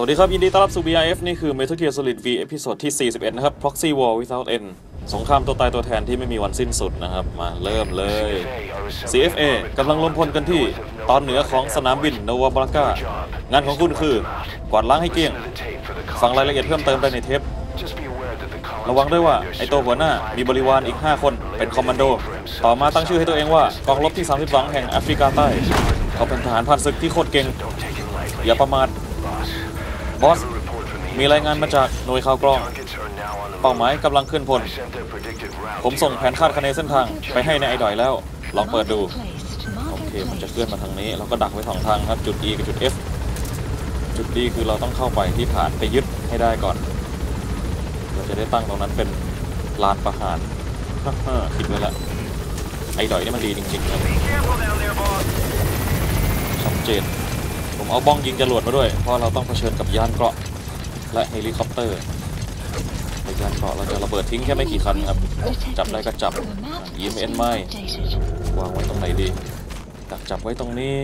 สวัสดีครับ ยินดีต้อนรับสู่ BRF นี่คือ Metal Gear Solid V episode ที่ 41 นะครับ Proxy War Without End สงครามตัวตายตัวแทนที่ไม่มีวันสิ้นสุดนะครับ มาเริ่มเลย CFA กำลังรวมพลกันที่ตอนเหนือของสนามบินโนวาบราก้างานของคุณคือกวาดล้างให้เกลี้ยง ฟังรายละเอียดเพิ่มเติมได้ในเทประวังด้วยว่า ไอ้ตัวหัวหน้ามีบริวารอีก 5 คนเป็นคอมมานโด ต่อมาตั้งชื่อให้ตัวเองว่ากองรบที่ 32 แห่งแอฟริกาใต้ เขาเป็นทหารผ่านศึกที่โคตรเก่ง อย่าประมาท บอส มีรายงานมาจากหน่วยข่าวกรอง เป้าหมายกำลังเคลื่อนพล ผมส่งแผนคาดคะเนเส้นทางไปให้ในไอ้ดอยแล้ว ลองเปิดดู โอเค มันจะเคลื่อนมาทางนี้ เราก็ดักไว้สองทางครับ จุด E กับจุด F จุด D คือเราต้องเข้าไปที่ฐานไปยึดให้ได้ก่อน เราจะได้ตั้งตรงนั้นเป็นลานประหารฮ่าฮ่าคิดไว้แล้วไอ้ดอยนี่มันดีจริงๆครับชัดเจน เอาบ้องยิงจรวดมาด้วย เพราะเราต้องเผชิญกับยานเกราะ และเฮลิคอปเตอร์ในยานเกราะเราจะระเบิดทิ้งแค่ไม่กี่คันครับ จับได้ก็จับยิมเอ็นไม้วางไว้ตรงไหนดี ดักจับไว้ตรงนี้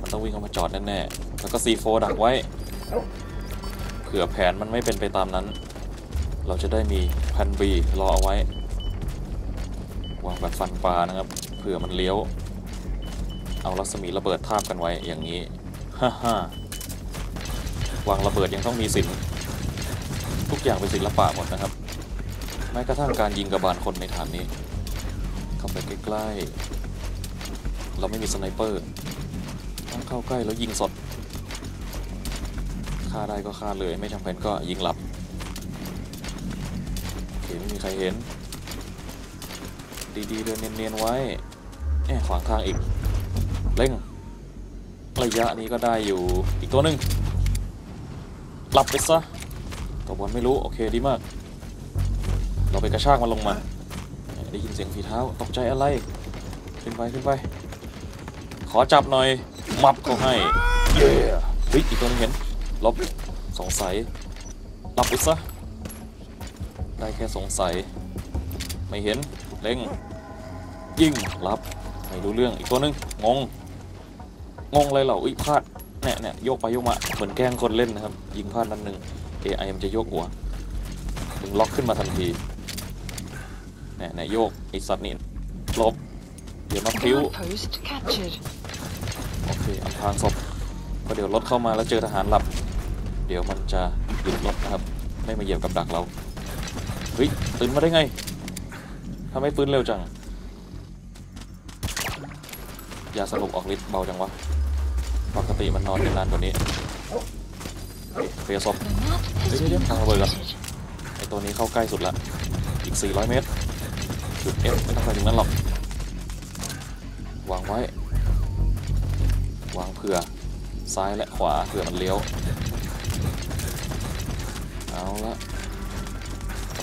มันต้องวิ่งเข้ามาจอดแน่ๆ แล้วก็ C4 ดักไว้ เผื่อแผนมันไม่เป็นไปตามนั้น เราจะได้มีแผน B รอเอาไว้ วางแบบฟันปลานะครับ เผื่อมันเลี้ยว เอารัศมีระเบิดทาบกันไว้อย่างนี้ ฮ่าฮ่าวางระเบิดยังต้องมีศิลป์ทุกอย่างเป็นศิลปะหมดนะครับ แม้กระทั่งการยิงกระบาลคนในฐานนี้ เข้าไปใกล้ๆ เราไม่มีสไนเปอร์ ต้องเข้าใกล้แล้วยิงสด ฆ่าได้ก็ฆ่าเลยไม่จำเป็นก็ยิงหลับโอเคไม่มีใครเห็น ดีๆเดินเนียนๆไว้แอบขวางทางอีก เร่ง ระยะนี้ก็ได้อยู่อีกตัวหนึ่งหลับไปซะตัวบอลไม่รู้ โอเคดีมาก เราไปกระชากมันลงมา ได้ยินเสียงฝีเท้าตกใจอะไร ขึ้นไปขึ้นไป ขอจับหน่อย มับเขาให้เย้เฮ้ยอีกตัวหนึงเห็นลบสงสัยหลับไปซะได้แค่สงสัย ไม่เห็นเล็ง ยิงรับไม่รู้เรื่องอีกตัวหนึงงง งงเลยเหรออุ้ยพลาดเนี่ยเนี่ยโยกไปโยกมาเหมือนแกล้งคนเล่นนะครับ ยิงพลาดนัดหนึ่ง AI มันจะโยกหัวถึงล็อกขึ้นมาทันทีเนี่ยเนี่ยโยกไอสัตว์นี่ลบเดี๋ยวมาพิ้วโอเคอำพรางศพเพราะเดี๋ยวรถเข้ามาแล้วเจอทหารหลับ เดี๋ยวมันจะหยุดรถนะครับ ไม่มาเหยียบกับดักเราเฮ้ยตื่นมาได้ไงทำไมปืนเร็วจังยาสลบออกฤทธิ์เบาจังวะ ปกติมันนอนได้นานกว่านี้เอ๊ะเคลียร์ศพ The map has Maybe been they're power up. updated. ไอตัวนี้เข้าใกล้สุดละ อีก 400 เมตร จุด F ไม่ต้องไปถึงนั้นหรอก วางไว้ วางเผื่อ ซ้ายและขวาเผื่อมันเลี้ยว เอาละ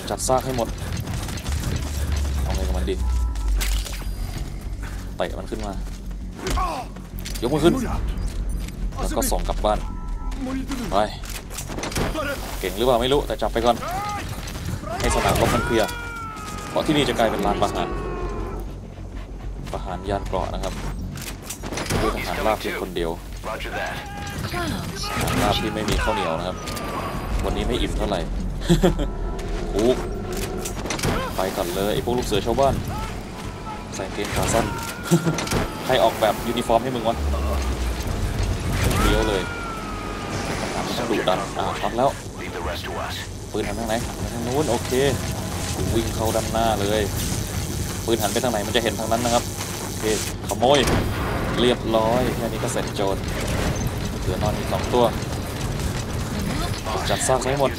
จัดซากให้หมด เอาไงกับมันดีเตะมันขึ้นมา ยกมือขึ้น แล้วก็ส่งกลับบ้านไปเก่งหรือเปล่าไม่รู้แต่จับไปก่อน ให้สนามรบมันเคลียร์เพราะที่นี่จะกลายเป็นลานประหารประหารยานเกราะนะครับด้วยทหารราบเพียงคนเดียว Clouds. ทหารราบที่ไม่มีข้าวเหนียวนะครับ วันนี้ไม่อิ่มเท่าไหร่ปุ๊กไปก่อนเลยไอ้พวกลูกเสือชาวบ้านใส่กางเกงขาสั้นใครออกแบบยูนิฟอร์มให้มึงวะ เลี้ยวเลยทหารมันต้องดุดันอ่าช็อตแล้วปืนหันทางไหนหันไปทางนู้นโอเควิ่งเข้าด้านหน้าเลยปืนหันไปทางไหนมันจะเห็นทางนั้นนะครับโอเคขโมยเรียบร้อยแค่นี้ก็เสร็จโจรเหลือนอนอีกสองตัว The map จัดซากไว้หมด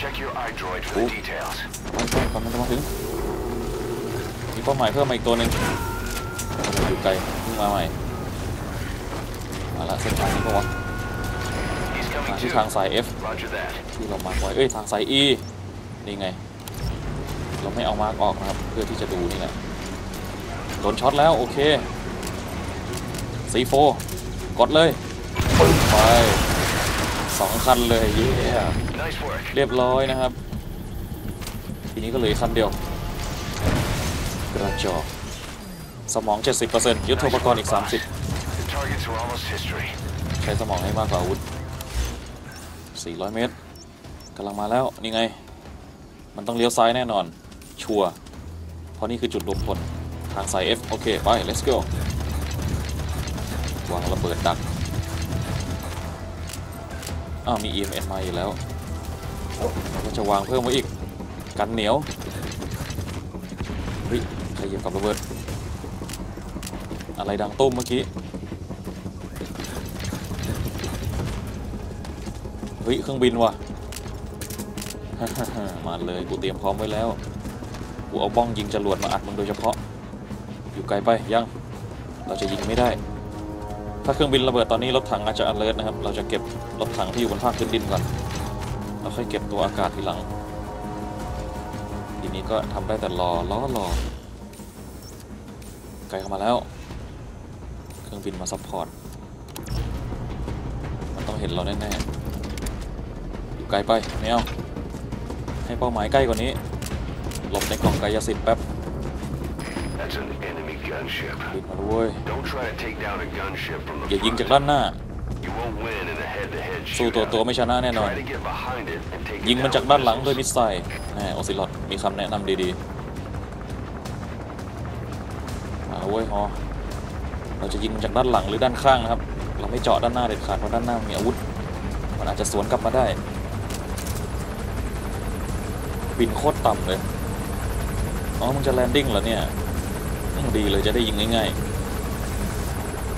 Check your iDroid for Ooh. the details. ไปไปก่อนมันจะมาถึงมีเป้าหมายเพิ่มมาอีกตัวหนึ่งมันอยู่ไกลเพิ่งมาใหม่ มาละเส้นทางนี้ปะวะ He's มา coming ที่ too. ทางสาย F Roger that. ที่เรามาร์กไว้เอ้ยทางสาย E นี่ไง เราไม่เอามาร์กออกนะครับ เพื่อที่จะดูนี่แหละโดนช็อตแล้วโอเค C4 กดเลยปึ้งไปสองคันเลยเย้ Nice work. เรียบร้อยนะครับ ทีนี้ก็เหลืออกคันเดียว กระจอกสมอง 70%ยุทโธปกรณ์อีก 30 The targets are almost history. ใช้สมองให้มากกว่าอาวุธ 400 เมตรกำลังมาแล้วนี่ไง มันต้องเลี้ยวซ้ายแน่นอน ชัวร์เพราะนี่คือจุดรวมพลทางสาย F โอเค ไป let's go วางระเบิดดัก อ้าว มี EMN มาอีกแล้วเราก็จะวางเพิ่มไว้อีก กันเหนียว เฮ้ย ใครเหยียบกับระเบิด อะไรดังตุ้มเมื่อกี้ เฮ้ยเครื่องบินว่ะมาเลยกูเตรียมพร้อมไว้แล้ว กูเอาบ้องยิงจรวดมาอัดมึงโดยเฉพาะ อยู่ไกลไปยังเราจะยิงไม่ได้ ถ้าเครื่องบินระเบิดตอนนี้รถถังอาจจะ alert นะครับ เราจะเก็บรถถังที่อยู่บนภาคพื้นดินก่อนแล้วค่อยเก็บตัวอากาศทีหลัง ทีนี้ก็ทำได้แต่รอรอรอไกลเข้ามาแล้ว เครื่องบินมา support มันต้องเห็นเราแน่ๆอยู่ ไกลไปไม่เอาให้เป้าหมายใกล้กว่านี้ หลบในกล่องกายสิทธิ์แป๊บ That's an enemy gunship. บินมาด้วย Don't try to take down a gunship from the อย่ายิง front. จากด้านหน้า You won't win in a head-to-head สู้ตัว shootout. ตัวไม่ชนะแน่นอน Try to get behind it and take it ยิงมัน down จากด้านหลัง with ด้วยมิ missiles. สไซล์แหมโอซิลอดมีคำแนะนำดีๆมาเว้ยฮอเราจะยิงมันจากด้านหลังหรือด้านข้างนะครับ เราไม่เจาะด้านหน้าเด็ดขาดเพราะด้านหน้ามีอาวุธ มันอาจจะสวนกลับมาได้ บินโคตรต่ำเลย อ๋อ มึงจะแลนดิ้งเหรอเนี่ยอืมดีเลยจะได้ยิงง่าย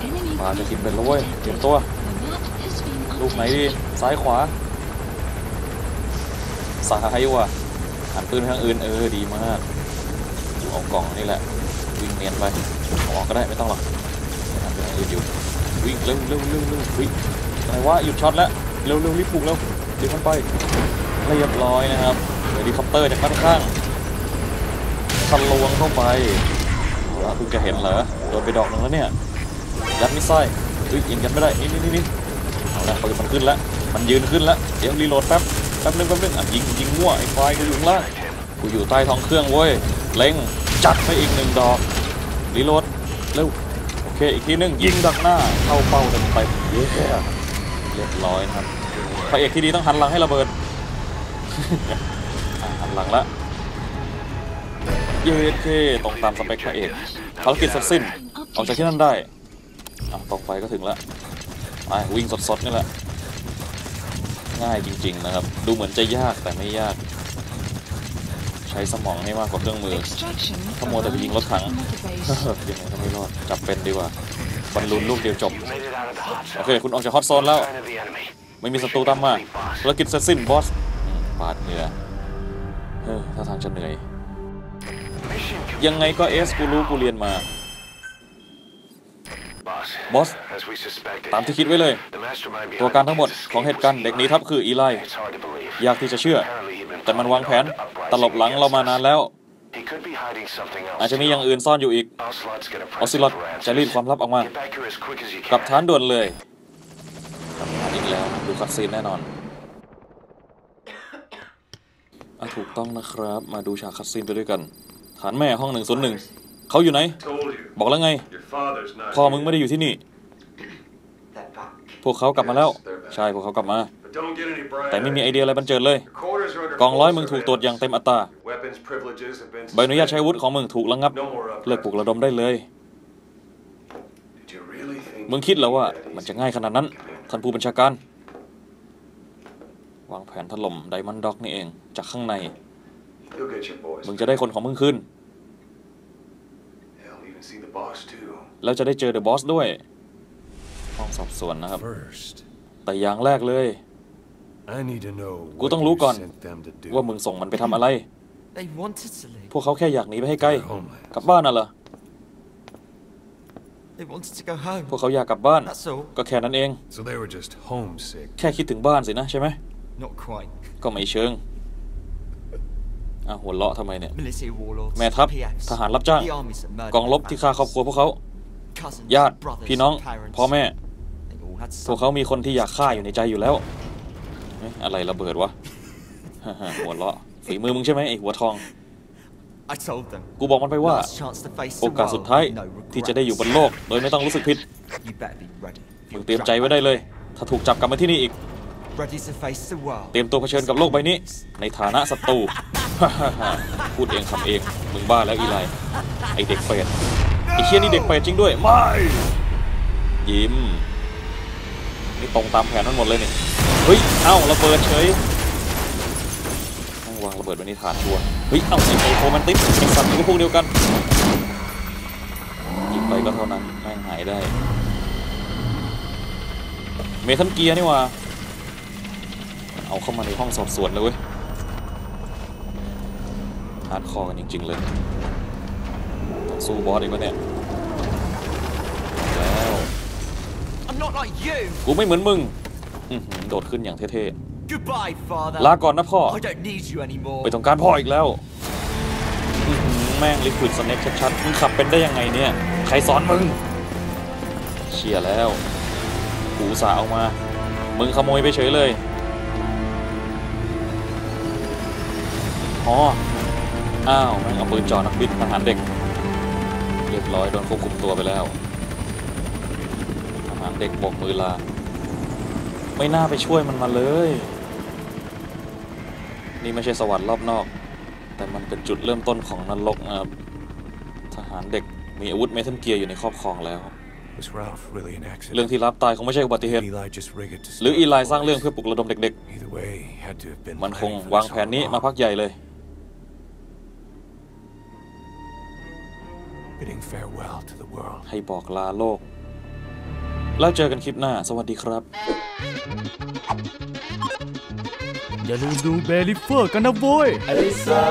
Enemy ๆปลาจะ cruiser กินเป็นแล้วเว้ยเตรียมตัว The map has been ลูกไหนดี updated. ซ้ายขวา ซ้ายว่ะหันปืนไปทางอื่นเออดีมากอยู่เอากล่องนี่แหละ วิ่งเนียนไปเอาออกก็ได้ไม่ต้องหรอกหันไปทางอื่นอยู่ วิ่งเร็วเร็วเร็วเร็ววิ่งอะไรวะหยุดช็อตแล้ว เร็วเร็วรีบปลุกเร็วเดี๋ยวมันไปเรียบร้อยนะครับเฮ ลิคอปเตอร์จากด้านข้างทะลวงเข้าไปเอาละคุณจะเห็นเหรอโดนไปดอกหนึ่งแล้วเนี่ยยัด missile เฮ้ยยิงกันไม่ได้นี่นี่นี่เอาละปืนมันขึ้นแล้วมันยืนขึ้นแล้วเดี๋ยว reload แป๊บแป๊บนึงแป๊บนึงอะยิงยิงมั่วไอ้ควายกูอยู่ข้างล่างกูอยู่ใต้ท้องเครื่องเว้ยเล็งจัดไปอีกหนึ่งดอก reload เร็วโอเคอีกทีนึงยิงดักหน้าเข้าเป้าเต็มไปเย้เรียบร้อยนะครับพระเอกที่ดีต้องหันหลังให้ระเบิด หันหลังละเย้เคตรงตามสเปคพระเอกภารกิจเสร็จสิ้นออกจากที่นั่นได้อะตรงไปก็ถึงแล้วไปวิ่งสดๆนี่แหละง่ายจริง ๆ นะครับ ดูเหมือนจะยากแต่ไม่ยาก ใช้สมองให้มากกว่าเครื่องมือ Extraction ขโมยแต่ไปยิงรถถัง from motorbase. ยังไงก็ไม่รอดจับเป็นดีกว่าบอลลูนลูกเดียวจบ You made it out of the hot โอ zone. เค คุณออกจากฮอตโซนแล้ว Sign of the enemy. ไม่มีศัตรูตามมาภารกิจเสร็จสิ้นบอสอืมปาดเหงื่อ เฮ้ยถ้าทางจะเหนื่อย Mission ยังไงก็เอสกูรู้กูเรียนมา Boss. Boss. As we suspected. ตามที่คิดไว้เลย The mastermind behind ตัวการทั้งหมด Pete's ของ escape เหตุการณ์ was เด็กหนีทัพคืออีไล It's hard to believe. ยากที่จะเชื่อ Apparently he'd been แต่มันวางแผน plotting an ตลบหลัง uprising เรามานานแล้ว He could be hiding something else. อาจจะมีอย่างอื่นซ่อนอยู่อีก Ocelot's gonna ออ press ซิลอ him ด for จะรีด answers. ความลับออกมา Get back here as quick as you กลับ can. ฐานด่วนเลยกลับฐานอีกแล้ว ดูคัดซีนแน่นอน อะถูกต้องนะครับ มาดูฉากคัดซีนไปด้วยกัน ฐานแม่ห้องหนึ่งศูนย์หนึ่งเขาอยู่ไหน บอกแล้วไง พ่อมึงไม่ได้อยู่ที่นี่ พวกเขากลับมาแล้ว ใช่พวกเขากลับมา แต่ไม่มีไอเดียอะไรบันเจิดเลย กองร้อยมึงถูกตรวจอย่างเต็มอัตรา ใบอนุญาตใช้อาวุธของมึงถูกระงับ เลิกปลุกระดมได้เลย มึงคิดแล้วว่ามันจะง่ายขนาดนั้น ท่านผู้บัญชาการ วางแผนถล่มไดมอนด์ด็อกนี่เอง จากข้างใน You'll get your boys. มึงจะได้คนของมึงคืน Hell, even see the boss too. แล้วจะได้เจอเดอะบอสด้วย ห้องสอบสวนนะครับ First, แต่อย่างแรกเลย I need to know กู what ต้องรู้ you ก่อน sent them to do. ว่ามึงส่งมันไปทำอะไร They wanted to leave. พวกเขาแค่อยากหนีไปให้ใกล้ Their homeland. กลับบ้านน่ะเหรอ They wanted to go home. พวกเขาอยากกลับบ้าน That's all. ก็แค่นั้นเอง So they were just homesick. แค่คิดถึงบ้านสินะใช่ไหม Not quite. ก็ไม่เชิงอะหัวเราะทำไมเนี่ย Military warlords. แม่ทัพ PFs, ทหารรับจ้าง The armies that murdered กองรบ their ที่ฆ่าครอบครัวพวกเขา families, cousins, ญาติ brothers, พี่น้อง parents. พ่อแม่ They all had พวก some. เขามีคนที่อยากฆ่าอยู่ในใจอยู่แล้วเอ๊ะอะไรระเบิดวะ หัวเราะฝีมือมึงใช่ไหมไอหัวทอง I told them. กูบอกมันไปว่า Last chance to face โอ the กาส world สุดท้าย with no ที่ regret. จะได้อยู่บนโลก โดยไม่ต้องรู้สึกผิด You better be ready. มึงเตรียมใจไว้ได้เลย ถ้าถูกจับกลับมาที่นี่อีก เตรียมตัวเผชิญกับโลกใบนี้ ในฐานะศัตรู พูดเองคำเอง มึงบ้าแล้วอีไลไอเด็กเปรตไอเชี่ยนี่เด็กเปรตจริงด้วย ไม่ ยิ้ม นี่ตรงตามแผนมันหมดเลยนี่ เฮ้ย เอ้าระเบิดเฉยวางระเบิดไว้ในฐาน sure เฮ้ย เอ้าไอ Psycho Mantis ไอสัตว์นี่ก็พวกเดียวกันยิงไปก็เท่านั้นแม่งหายได้ Metal Gear นี่ว่า เอาเข้ามาในห้องสอบสวนเลยเว้ยhardcore กันจริง ๆ เลยต้องสู้บอสอีกวะเนี่ยแล้ว I'm not like you. กูไม่เหมือนมึงอื้อหือโดดขึ้นอย่างเท่ Goodbye, father. ๆลาก่อนนะพ่อ I don't need you anymore. ไม่ต้องการพ่ออีกแล้วอื้อหือแม่ง Liquid Snake ชัดๆมึงขับเป็นได้ยังไงเนี่ย ใครสอนมึง เชียแล้ว กูอุตสาห์เอามา มึงขโมยไปเฉยเลย อ๋อ อ้าวแม่งเอาปืนจ่อนักบินทหารเด็ก เรียบร้อยโดนควบคุมตัวไปแล้วทหารเด็กโบกมือลา ไม่น่าไปช่วยมันมาเลย นี่ไม่ใช่สวรรค์รอบนอก แต่มันเป็นจุดเริ่มต้นของนรกนะครับทหารเด็กมีอาวุธเมทัลเกียร์อยู่ในครอบครองแล้ว Was Ralph really an เรื่อง accident? ที่รับตายคงไม่ใช่อุบัติเหตุ Eli just rigged it to หรือ stop อีไล the สร้างเรื่อง boys. เพื่อปลุกระดมเด็ก Either way, he had to have been ๆมันคง planning for วาง this แผ all นนี้มา along. พักใหญ่เลย Bidding farewell to the world. ให้บอกลาโลก แล้วเจอกันคลิปหน้า สวัสดีครับ อย่าลืมดูเบลิเฟอร์กันนะโว้ย Alisa